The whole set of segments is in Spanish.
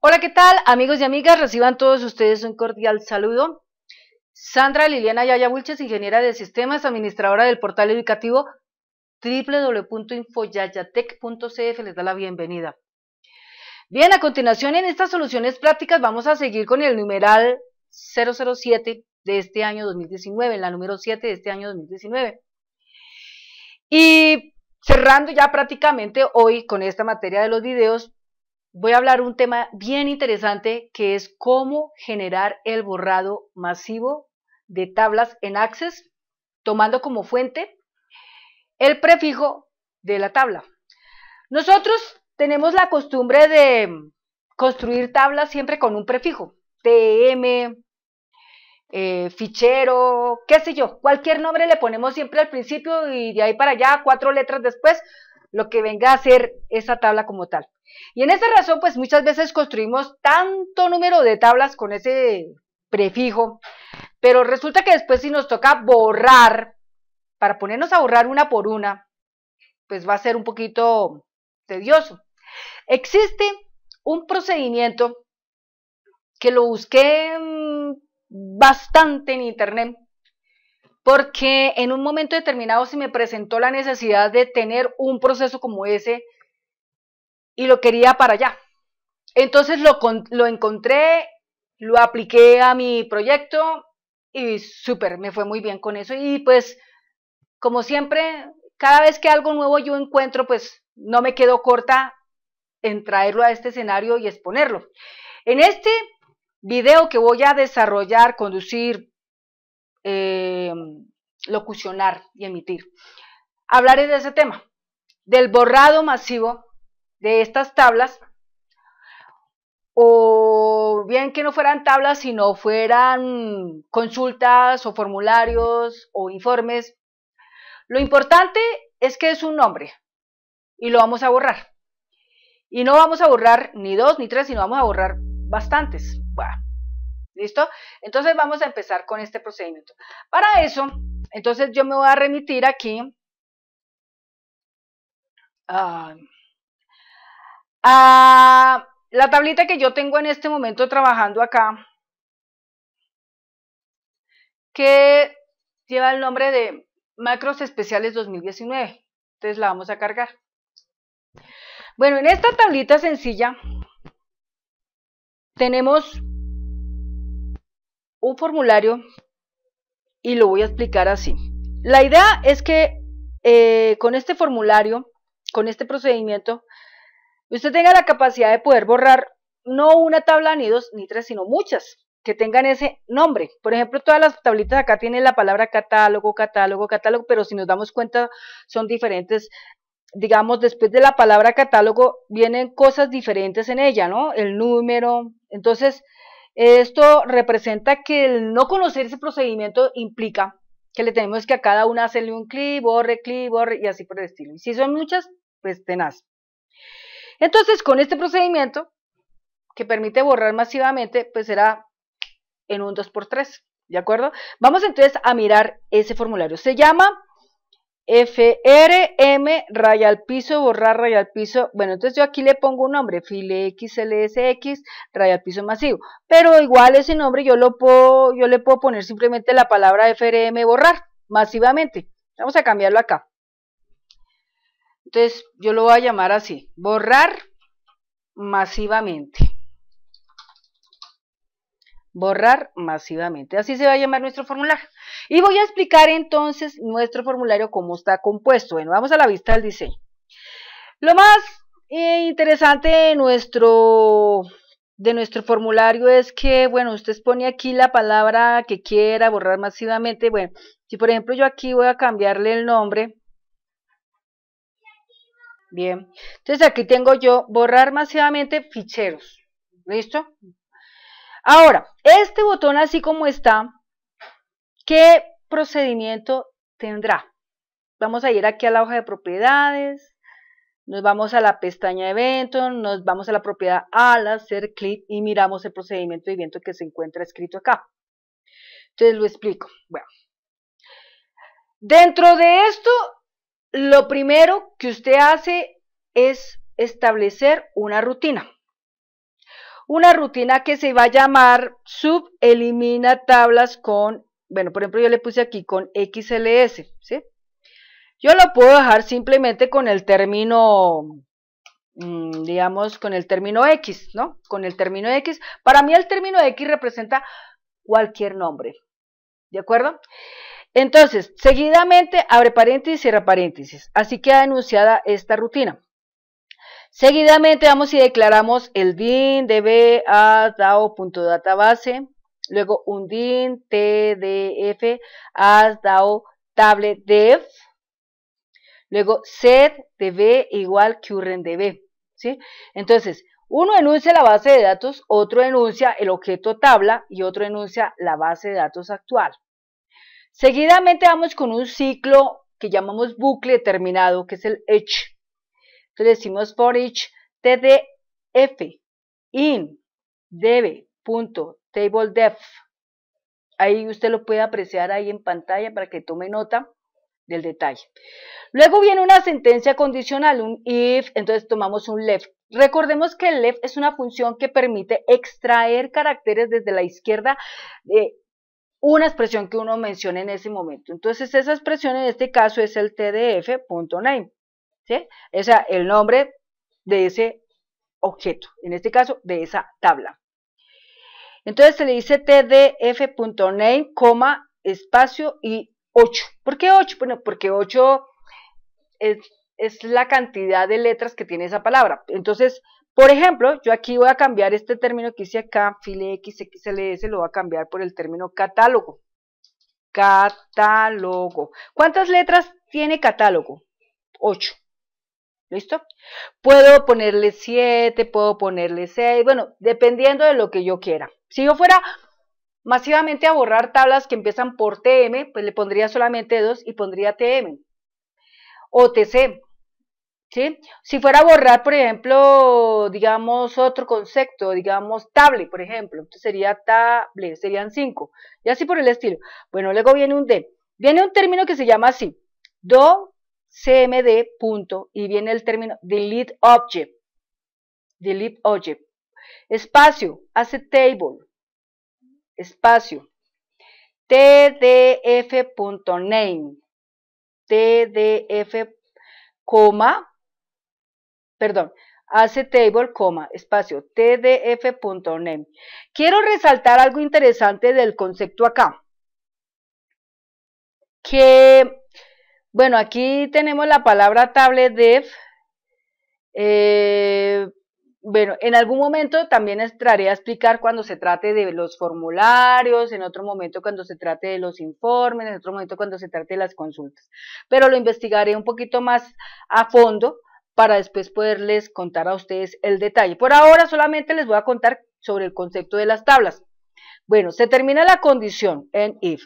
Hola, ¿qué tal? Amigos y amigas, reciban todos ustedes un cordial saludo. Sandra Liliana Yaya Wilches, ingeniera de sistemas, administradora del portal educativo www.infoyayatec.cf, les da la bienvenida. Bien, a continuación en estas soluciones prácticas vamos a seguir con el numeral 007 de este año 2019, la número 7 de este año 2019. Y cerrando ya prácticamente hoy con esta materia de los videos, voy a hablar un tema bien interesante que es cómo generar el borrado masivo de tablas en Access tomando como fuente el prefijo de la tabla. Nosotros tenemos la costumbre de construir tablas siempre con un prefijo, TM, eh, fichero, qué sé yo, cualquier nombre le ponemos siempre al principio y de ahí para allá, cuatro letras después, lo que venga a ser esa tabla como tal. Y en esa razón, pues muchas veces construimos tanto número de tablas con ese prefijo, pero resulta que después si nos toca borrar, para ponernos a borrar una por una, pues va a ser un poquito tedioso. Existe un procedimiento que lo busqué bastante en internet, porque en un momento determinado se me presentó la necesidad de tener un proceso como ese y lo quería para allá. Entonces lo, lo encontré, lo apliqué a mi proyecto y súper, me fue muy bien con eso. Y pues, como siempre, cada vez que algo nuevo yo encuentro, pues no me quedo corta en traerlo a este escenario y exponerlo. En este video que voy a desarrollar, conducir, eh, locucionar y emitir, hablaré de ese tema, del borrado masivo de estas tablas, o bien que no fueran tablas, sino fueran consultas o formularios o informes. Lo importante es que es un nombre y lo vamos a borrar. Y no vamos a borrar ni dos ni tres, sino vamos a borrar bastantes. ¿Listo? Entonces vamos a empezar con este procedimiento. Para eso, entonces yo me voy a remitir aquí a Ah, la tablita que yo tengo en este momento trabajando acá, que lleva el nombre de Macros Especiales 2019. Entonces la vamos a cargar. Bueno, en esta tablita sencilla tenemos un formulario y lo voy a explicar así. La idea es que eh, con este formulario, con este procedimiento, usted tenga la capacidad de poder borrar no una tabla ni dos ni tres, sino muchas que tengan ese nombre. Por ejemplo, todas las tablitas acá tienen la palabra catálogo, catálogo, catálogo, pero si nos damos cuenta son diferentes. Digamos, después de la palabra catálogo vienen cosas diferentes en ella, ¿no? El número. Entonces, esto representa que el no conocer ese procedimiento implica que le tenemos que a cada una hacerle un clic, borre, clic, borre y así por el estilo. Y si son muchas, pues tenaz. Entonces, con este procedimiento, que permite borrar masivamente, pues será en un 2x3, ¿de acuerdo? Vamos entonces a mirar ese formulario. Se llama FRM raya al piso, borrar raya al piso. Bueno, entonces yo aquí le pongo un nombre, file XLSX raya al piso masivo. Pero igual ese nombre yo, lo puedo, yo le puedo poner simplemente la palabra FRM borrar masivamente. Vamos a cambiarlo acá. Entonces, yo lo voy a llamar así, borrar masivamente. Borrar masivamente. Así se va a llamar nuestro formulario. Y voy a explicar entonces nuestro formulario cómo está compuesto. Bueno, vamos a la vista del diseño. Lo más eh, interesante de nuestro, de nuestro formulario es que, bueno, usted pone aquí la palabra que quiera borrar masivamente. Bueno, si por ejemplo yo aquí voy a cambiarle el nombre Bien, entonces aquí tengo yo borrar masivamente ficheros. ¿Listo? Ahora, este botón así como está, ¿qué procedimiento tendrá? Vamos a ir aquí a la hoja de propiedades, nos vamos a la pestaña de eventos, nos vamos a la propiedad al hacer clic y miramos el procedimiento de evento que se encuentra escrito acá. Entonces lo explico. Bueno, dentro de esto lo primero que usted hace es establecer una rutina. una rutina que se va a llamar sub elimina tablas con, bueno, por ejemplo yo le puse aquí con XLS, ¿sí? Yo lo puedo dejar simplemente con el término, mm, digamos, con el término X, ¿no? Con el término X. Para mí el término X representa cualquier nombre, ¿de acuerdo? Entonces, seguidamente abre paréntesis, cierra paréntesis. Así queda enunciada esta rutina. Seguidamente vamos y declaramos el din db a luego un din tdf as dao tablet dev, luego set db igual currentdb, ¿sí? Entonces, uno enuncia la base de datos, otro enuncia el objeto tabla y otro enuncia la base de datos actual. Seguidamente vamos con un ciclo que llamamos bucle determinado, que es el each. Entonces decimos for each tdf in db.tabledef. Ahí usted lo puede apreciar ahí en pantalla para que tome nota del detalle. Luego viene una sentencia condicional, un if, entonces tomamos un left. Recordemos que el left es una función que permite extraer caracteres desde la izquierda de una expresión que uno mencione en ese momento. Entonces esa expresión en este caso es el tdf.name. ¿sí? O sea, el nombre de ese objeto, en este caso de esa tabla. Entonces se le dice tdf.name, coma, espacio y 8. ¿Por qué 8? Bueno, porque 8 es, es la cantidad de letras que tiene esa palabra. Entonces, por ejemplo, yo aquí voy a cambiar este término que hice acá, file X, XLS, lo voy a cambiar por el término catálogo. Catálogo. ¿Cuántas letras tiene catálogo? 8. ¿Listo? Puedo ponerle 7, puedo ponerle 6, bueno, dependiendo de lo que yo quiera. Si yo fuera masivamente a borrar tablas que empiezan por TM, pues le pondría solamente 2 y pondría TM. O TC. Si fuera a borrar, por ejemplo, digamos otro concepto, digamos table, por ejemplo, entonces sería table, serían 5, y así por el estilo. Bueno, luego viene un D. Viene un término que se llama así, do cmd punto y viene el término delete object, delete object, espacio, hace table, espacio, tdf.name, tdf, coma, perdón, hace table, coma, espacio, tdf.name. Quiero resaltar algo interesante del concepto acá, que bueno, aquí tenemos la palabra tablet dev. Eh, bueno, en algún momento también entraré a explicar cuando se trate de los formularios, en otro momento cuando se trate de los informes, en otro momento cuando se trate de las consultas. Pero lo investigaré un poquito más a fondo para después poderles contar a ustedes el detalle. Por ahora solamente les voy a contar sobre el concepto de las tablas. Bueno, se termina la condición en if.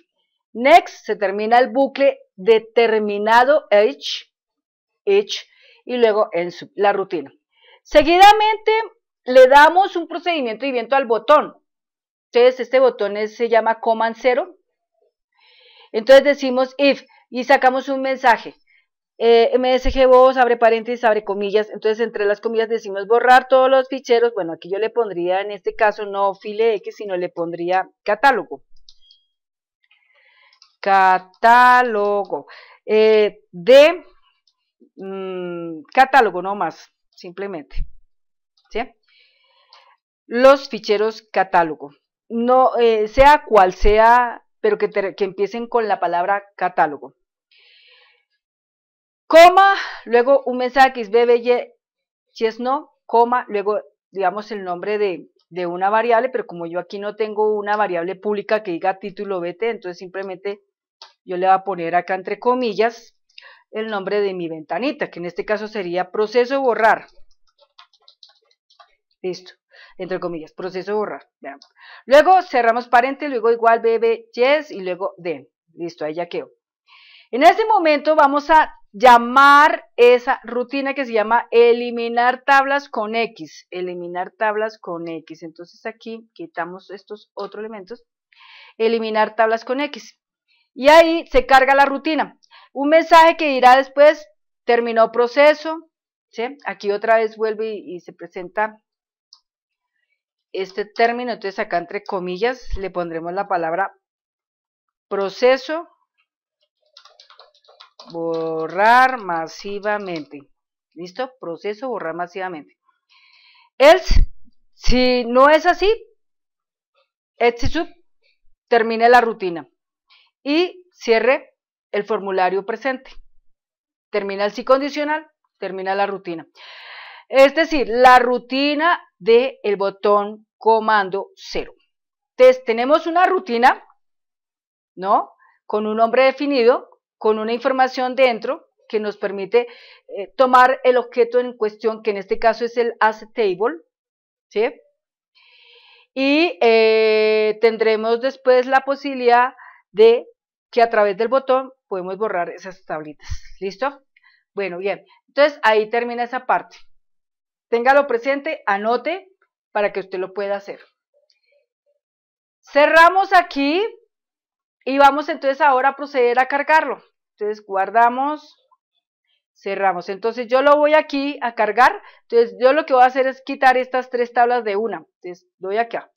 Next se termina el bucle determinado H, H y luego en la rutina. Seguidamente le damos un procedimiento de viento al botón. Entonces este botón se llama command 0. Entonces decimos if y sacamos un mensaje. Eh, MSG voz, abre paréntesis, abre comillas. Entonces entre las comillas decimos borrar todos los ficheros. Bueno, aquí yo le pondría en este caso no file X, sino le pondría catálogo catálogo. Eh, de mm, catálogo, no más, simplemente. ¿sí? Los ficheros catálogo. No, eh, sea cual sea, pero que, que empiecen con la palabra catálogo. Coma, luego un mensaje es bebe, es no, coma, luego digamos el nombre de, de una variable, pero como yo aquí no tengo una variable pública que diga título BT, entonces simplemente yo le voy a poner acá entre comillas el nombre de mi ventanita, que en este caso sería proceso borrar. Listo, entre comillas, proceso borrar. Luego cerramos paréntesis, luego igual bb yes y luego den. Listo, ahí ya quedó. En este momento vamos a llamar esa rutina que se llama eliminar tablas con X. Eliminar tablas con X. Entonces aquí quitamos estos otros elementos. Eliminar tablas con X y ahí se carga la rutina. Un mensaje que dirá después, terminó proceso, aquí otra vez vuelve y, se presenta este término, entonces acá entre comillas le pondremos la palabra proceso borrar masivamente. ¿Listo? Proceso borrar masivamente. Else, si no es así, sub termine la rutina y cierre el formulario presente. Termina el sí condicional, termina la rutina. Es decir, la rutina del el botón comando 0. Entonces, tenemos una rutina, ¿no? Con un nombre definido, con una información dentro que nos permite eh, tomar el objeto en cuestión, que en este caso es el asset table, ¿sí? Y eh, tendremos después la posibilidad de que a través del botón podemos borrar esas tablitas. ¿Listo? Bueno, bien. Entonces ahí termina esa parte. Téngalo presente, anote para que usted lo pueda hacer. Cerramos aquí y vamos entonces ahora a proceder a cargarlo. Entonces guardamos, cerramos. Entonces yo lo voy aquí a cargar. Entonces yo lo que voy a hacer es quitar estas tres tablas de una. Entonces doy acá.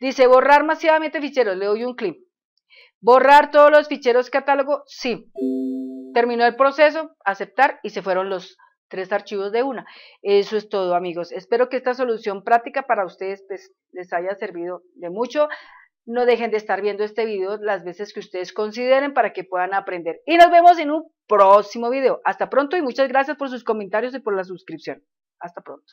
Dice borrar masivamente ficheros. Le doy un clic. Borrar todos los ficheros catálogo. Sí. Terminó el proceso. Aceptar y se fueron los tres archivos de una. Eso es todo amigos. Espero que esta solución práctica para ustedes pues, les haya servido de mucho. No dejen de estar viendo este video las veces que ustedes consideren para que puedan aprender. Y nos vemos en un próximo video. Hasta pronto y muchas gracias por sus comentarios y por la suscripción. Hasta pronto.